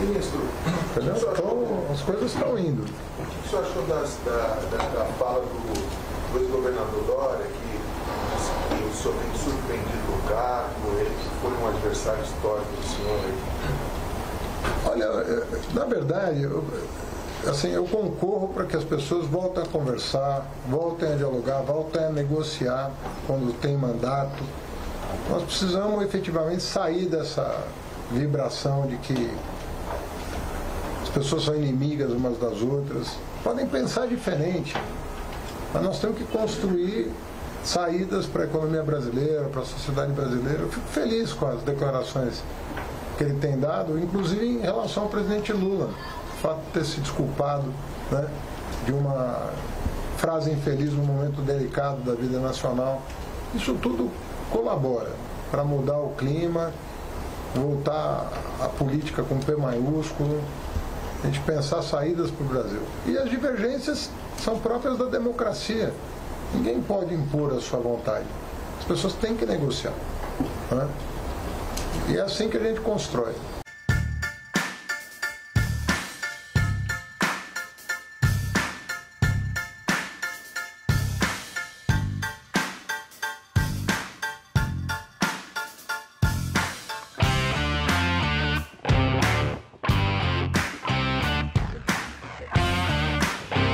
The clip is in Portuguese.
Ministro, Entendeu? Então as coisas estão indo. o que o senhor achou das- da, da, da fala do, do ex-governador Dória, que, que o senhor tem surpreendido no cargo, ele foi um adversário histórico do senhor? Olha, eh, na verdade, eu, assim, eu concorro para que as pessoas voltem a conversar, voltem a dialogar, voltem a negociar quando tem mandato. Nós precisamos efetivamente sair dessa vibração de que pessoas são inimigas umas das outras. Podem pensar diferente, mas nós temos que construir saídas para a economia brasileira, para a sociedade brasileira. Eu fico feliz com as declarações que ele tem dado, inclusive em relação ao presidente Lula. O fato de ter se desculpado né, de uma frase infeliz num momento delicado da vida nacional. Isso tudo colabora para mudar o clima, voltar à política com P maiúsculo, a gente pensar saídas para o Brasil. E as divergências são próprias da democracia. Ninguém pode impor a sua vontade. As pessoas têm que negociar. né? E é assim que a gente constrói.